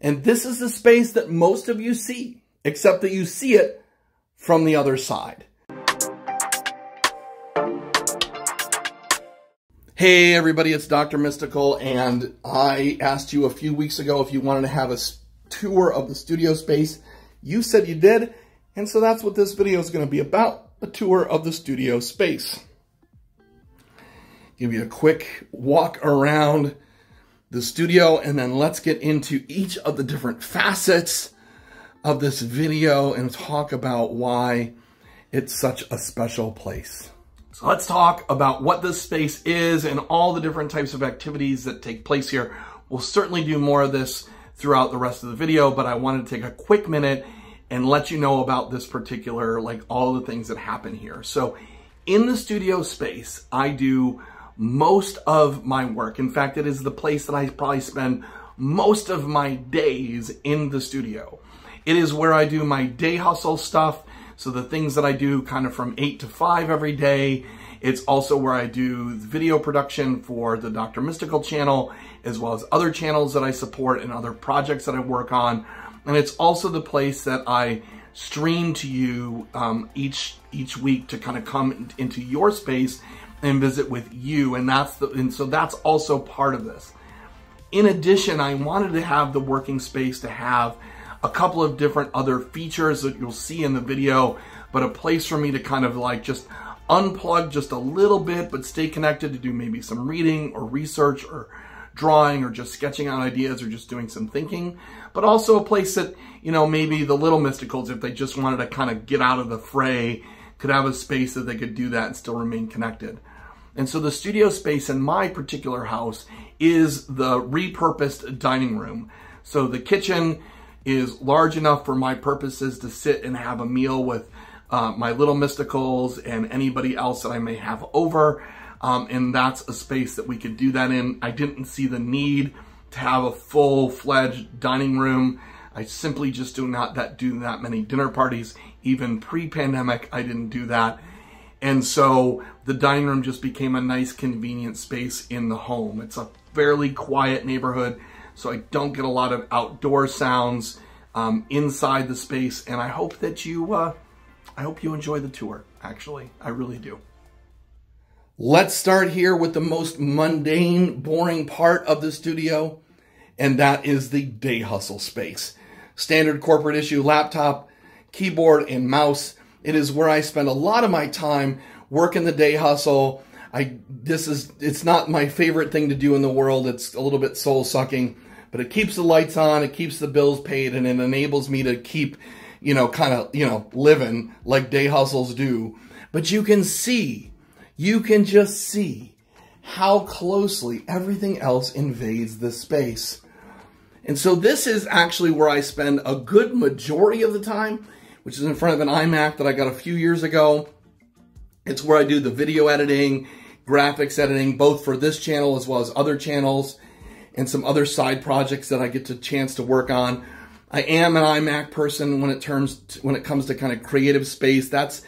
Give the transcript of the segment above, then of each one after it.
And this is the space that most of you see, except that you see it from the other side. Hey everybody, it's Dr. Mystical, and I asked you a few weeks ago if you wanted to have a tour of the studio space. You said you did, and so that's what this video is going to be about, a tour of the studio space. Give you a quick walk around the studio, and then let's get into each of the different facets of this video and talk about why it's such a special place. So let's talk about what this space is and all the different types of activities that take place here. We'll certainly do more of this throughout the rest of the video, but I wanted to take a quick minute and let you know about this particular, like all the things that happen here. So in the studio space, I do most of my work. In fact, it is the place that I probably spend most of my days in the studio. It is where I do my day hustle stuff. So the things that I do kind of from eight to five every day. It's also where I do video production for the Dr. Mystical channel, as well as other channels that I support and other projects that I work on. And it's also the place that I stream to you um, each each week to kind of come into your space and visit with you. And that's the and so that's also part of this. In addition, I wanted to have the working space to have a couple of different other features that you'll see in the video, but a place for me to kind of like just unplug just a little bit, but stay connected to do maybe some reading or research or drawing or just sketching out ideas or just doing some thinking, but also a place that, you know, maybe the little mysticals, if they just wanted to kind of get out of the fray, could have a space that they could do that and still remain connected. And so the studio space in my particular house is the repurposed dining room. So the kitchen is large enough for my purposes to sit and have a meal with uh, my little mysticals and anybody else that I may have over. Um, and that's a space that we could do that in. I didn't see the need to have a full-fledged dining room. I simply just do not that do that many dinner parties. Even pre-pandemic, I didn't do that. And so the dining room just became a nice convenient space in the home. It's a fairly quiet neighborhood so I don't get a lot of outdoor sounds um, inside the space. And I hope that you, uh, I hope you enjoy the tour, actually. I really do. Let's start here with the most mundane, boring part of the studio, and that is the day hustle space. Standard corporate issue laptop, keyboard, and mouse. It is where I spend a lot of my time working the day hustle. I this is it's not my favorite thing to do in the world. It's a little bit soul sucking, but it keeps the lights on, it keeps the bills paid, and it enables me to keep, you know, kind of, you know, living like day hustles do. But you can see, you can just see how closely everything else invades the space. And so this is actually where I spend a good majority of the time, which is in front of an iMac that I got a few years ago. It's where I do the video editing, graphics editing, both for this channel as well as other channels and some other side projects that I get to chance to work on. I am an iMac person when it terms to, when it comes to kind of creative space. That's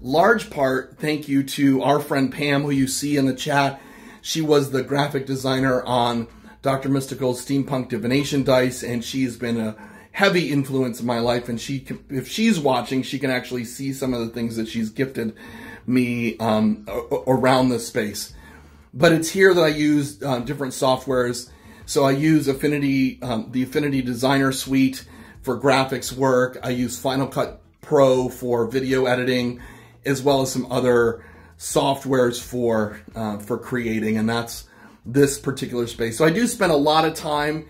large part thank you to our friend Pam, who you see in the chat. She was the graphic designer on Dr. Mystical's Steampunk Divination Dice, and she's been a heavy influence in my life. And she, can, if she's watching, she can actually see some of the things that she's gifted me um, around this space. But it's here that I use uh, different softwares so I use Affinity, um, the Affinity Designer Suite for graphics work. I use Final Cut Pro for video editing, as well as some other softwares for uh, for creating, and that's this particular space. So I do spend a lot of time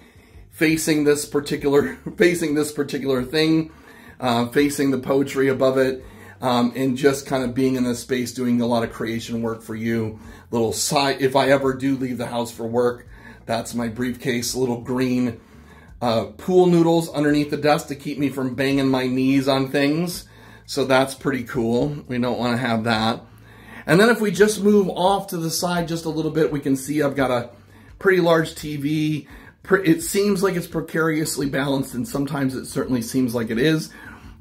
facing this particular facing this particular thing, uh, facing the poetry above it, um, and just kind of being in this space doing a lot of creation work for you. Little side, if I ever do leave the house for work, that's my briefcase, little green uh, pool noodles underneath the desk to keep me from banging my knees on things. So that's pretty cool. We don't want to have that. And then if we just move off to the side just a little bit, we can see I've got a pretty large TV. It seems like it's precariously balanced, and sometimes it certainly seems like it is.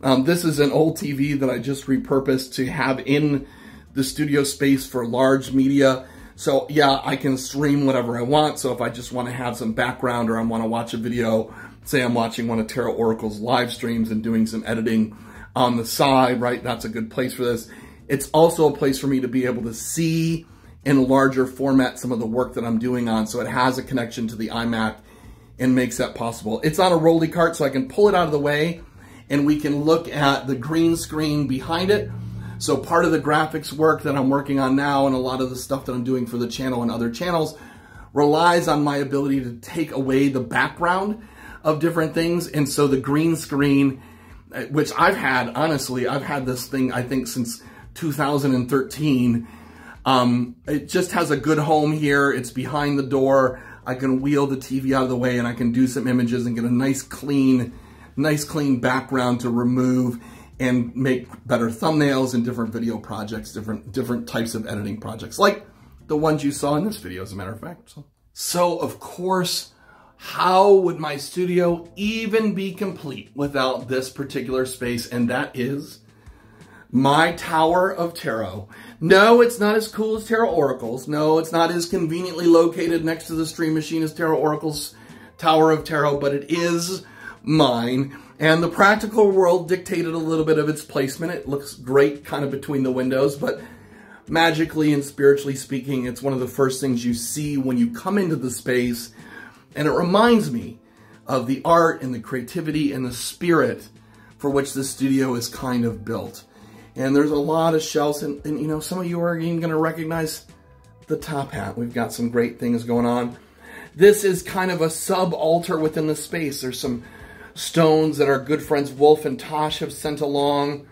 Um, this is an old TV that I just repurposed to have in the studio space for large media. So yeah, I can stream whatever I want. So if I just want to have some background or I want to watch a video say I'm watching one of Tarot Oracle's live streams and doing some editing on the side, right? That's a good place for this. It's also a place for me to be able to see in a larger format some of the work that I'm doing on. So it has a connection to the iMac and makes that possible. It's on a rolly cart so I can pull it out of the way and we can look at the green screen behind it. So part of the graphics work that I'm working on now and a lot of the stuff that I'm doing for the channel and other channels relies on my ability to take away the background of different things. And so the green screen, uh, which I've had, honestly, I've had this thing, I think, since 2013. Um, it just has a good home here. It's behind the door. I can wheel the TV out of the way and I can do some images and get a nice clean, nice clean background to remove and make better thumbnails and different video projects, different, different types of editing projects, like the ones you saw in this video, as a matter of fact. So, so of course, how would my studio even be complete without this particular space? And that is my Tower of Tarot. No, it's not as cool as Tarot Oracles. No, it's not as conveniently located next to the stream machine as Tarot Oracle's Tower of Tarot, but it is mine. And the practical world dictated a little bit of its placement. It looks great kind of between the windows, but magically and spiritually speaking, it's one of the first things you see when you come into the space. And it reminds me of the art and the creativity and the spirit for which the studio is kind of built. And there's a lot of shelves, and, and you know, some of you are even going to recognize the top hat. We've got some great things going on. This is kind of a sub-altar within the space. There's some stones that our good friends Wolf and Tosh have sent along.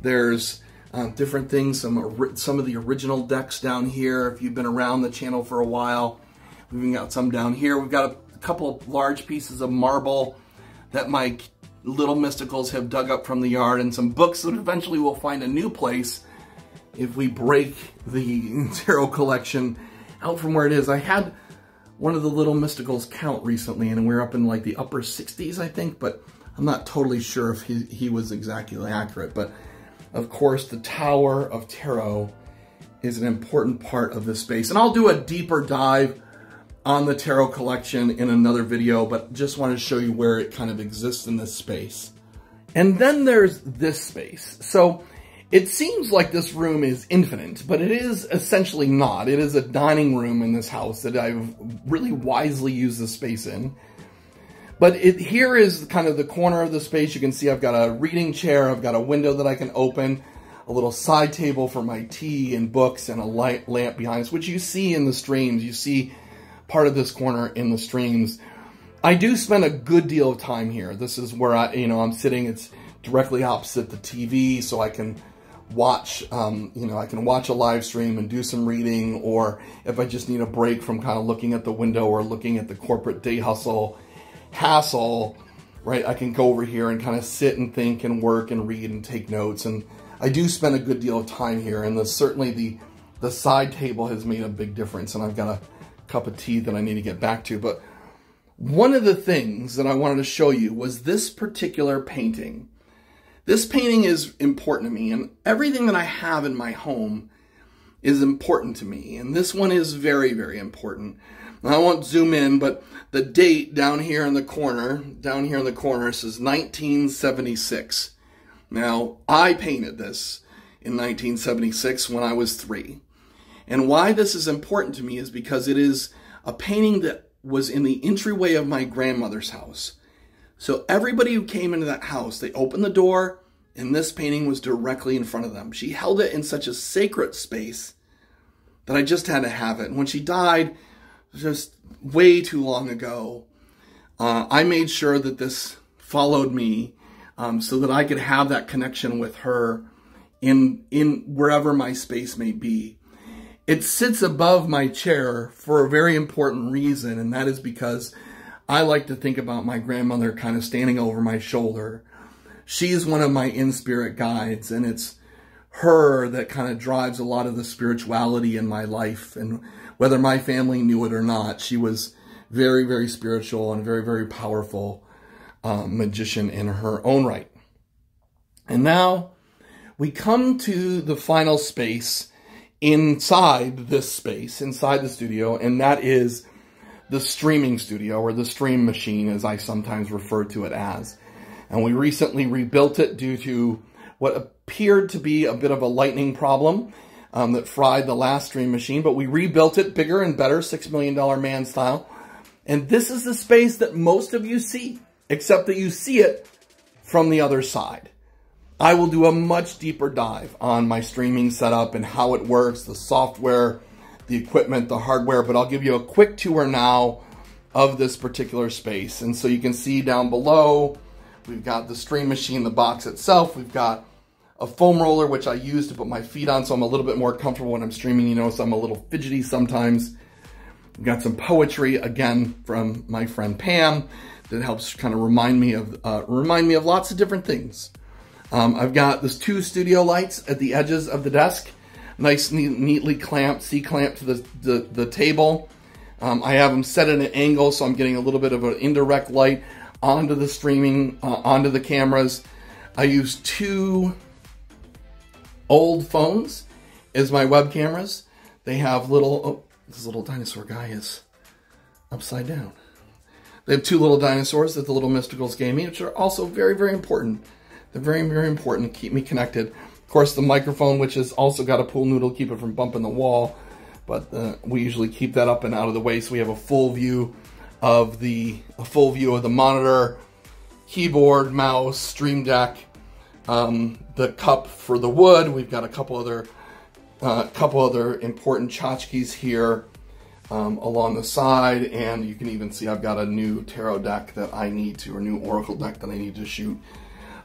There's uh, different things, some, some of the original decks down here. If you've been around the channel for a while, we've got some down here. We've got a couple of large pieces of marble that my little mysticals have dug up from the yard and some books that eventually will find a new place if we break the tarot collection out from where it is. I had one of the little mysticals count recently and we are up in like the upper 60s, I think, but I'm not totally sure if he, he was exactly accurate. But of course, the Tower of Tarot is an important part of this space. And I'll do a deeper dive on the tarot collection in another video, but just want to show you where it kind of exists in this space. And then there's this space. So it seems like this room is infinite, but it is essentially not. It is a dining room in this house that I've really wisely used the space in. But it here is kind of the corner of the space. You can see I've got a reading chair. I've got a window that I can open, a little side table for my tea and books, and a light lamp behind us, which you see in the streams. You see part of this corner in the streams. I do spend a good deal of time here. This is where I, you know, I'm sitting. It's directly opposite the TV, so I can watch, um, you know, I can watch a live stream and do some reading, or if I just need a break from kind of looking at the window or looking at the corporate day hustle, hassle, right, I can go over here and kind of sit and think and work and read and take notes. And I do spend a good deal of time here, and the, certainly the, the side table has made a big difference, and I've got a cup of tea that I need to get back to. But one of the things that I wanted to show you was this particular painting. This painting is important to me, and everything that I have in my home is important to me. And this one is very, very important. I won't zoom in, but the date down here in the corner, down here in the corner says 1976. Now, I painted this in 1976 when I was three. And why this is important to me is because it is a painting that was in the entryway of my grandmother's house. So everybody who came into that house, they opened the door and this painting was directly in front of them. She held it in such a sacred space that I just had to have it. And when she died, just way too long ago, uh, I made sure that this followed me um, so that I could have that connection with her in in wherever my space may be. It sits above my chair for a very important reason, and that is because I like to think about my grandmother kind of standing over my shoulder. She's one of my in-spirit guides, and it's her that kind of drives a lot of the spirituality in my life. And whether my family knew it or not, she was very, very spiritual and very, very powerful uh, magician in her own right. And now we come to the final space inside this space, inside the studio, and that is the streaming studio or the stream machine as I sometimes refer to it as. And we recently rebuilt it due to what appeared to be a bit of a lightning problem um, that fried the last stream machine, but we rebuilt it bigger and better, $6 million man style. And this is the space that most of you see, except that you see it from the other side. I will do a much deeper dive on my streaming setup and how it works, the software, the equipment, the hardware, but I'll give you a quick tour now of this particular space. And so you can see down below, we've got the stream machine, the box itself. We've got a foam roller, which I use to put my feet on so I'm a little bit more comfortable when I'm streaming. You notice I'm a little fidgety sometimes. We've got some poetry, again, from my friend Pam that helps kind of remind me of uh, remind me of lots of different things. Um, I've got this two studio lights at the edges of the desk nice, neat, neatly clamped, C-clamped to the, the, the table. Um, I have them set at an angle, so I'm getting a little bit of an indirect light onto the streaming, uh, onto the cameras. I use two old phones as my web cameras. They have little, oh, this little dinosaur guy is upside down. They have two little dinosaurs that the Little Mysticals gave me, which are also very, very important. Very, very important to keep me connected. Of course, the microphone, which has also got a pool noodle, keep it from bumping the wall. But uh, we usually keep that up and out of the way so we have a full view of the a full view of the monitor, keyboard, mouse, stream deck, um, the cup for the wood. We've got a couple other uh, couple other important tchotchkes here um, along the side, and you can even see I've got a new tarot deck that I need to, or new oracle deck that I need to shoot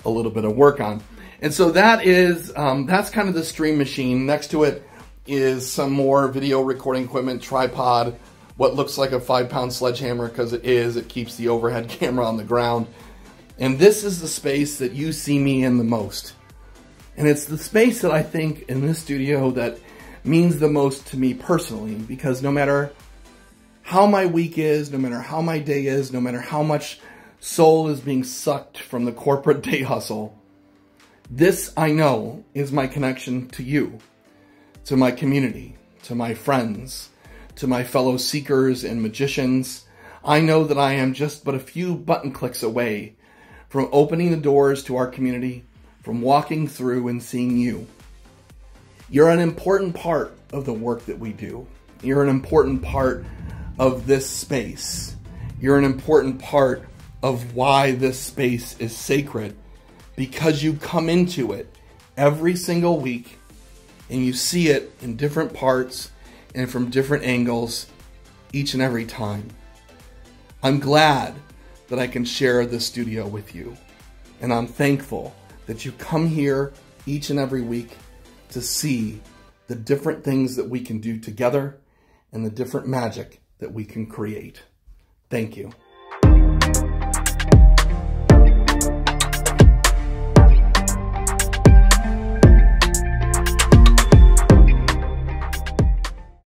a little bit of work on. And so that is, um, that's kind of the stream machine. Next to it is some more video recording equipment, tripod, what looks like a five pound sledgehammer because it is. It keeps the overhead camera on the ground. And this is the space that you see me in the most. And it's the space that I think in this studio that means the most to me personally because no matter how my week is, no matter how my day is, no matter how much soul is being sucked from the corporate day hustle, this, I know, is my connection to you, to my community, to my friends, to my fellow seekers and magicians. I know that I am just but a few button clicks away from opening the doors to our community, from walking through and seeing you. You're an important part of the work that we do. You're an important part of this space. You're an important part of why this space is sacred because you come into it every single week and you see it in different parts and from different angles each and every time. I'm glad that I can share this studio with you. And I'm thankful that you come here each and every week to see the different things that we can do together and the different magic that we can create. Thank you.